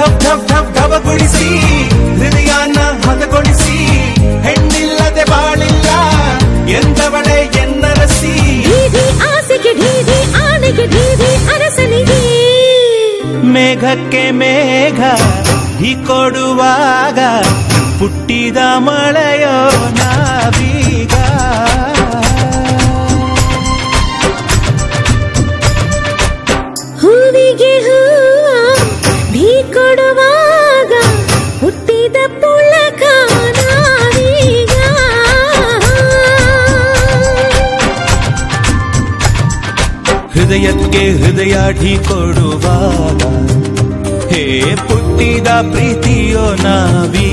ಢಬ್ ಧಪ್ ಧಪ್ ಢಬಗೊಳಿಸಿ ಹೃದಯನ ಹದಗೊಳಿಸಿ ಹೆಣ್ಣಿಲ್ಲದೆ ಬಾಳಿಲ್ಲ ಎಂದವಳೆ ಎನ್ನರಸಿ. ಆಸೆಗೆ ಢೀಢಿ ಆನೆಗೆ ಢೀಢಿ ಅರಸನಿಗೆ. ಮೇಘಕ್ಕೆ ಮೇಘ ಈ ಕೊಡುವಾಗ ಹುಟ್ಟಿದ ಮಳೆಯೋ ನಾವೀಗ. ಹೂವಿಗೆ ಹೃದಯಕ್ಕೆ ಹೃದಯ ಢೀ ಕೊಡುವಾಗ ಹೇ ಪುಟ್ಟಿದ ಪ್ರೀತಿಯೋ ನಾವೀಗ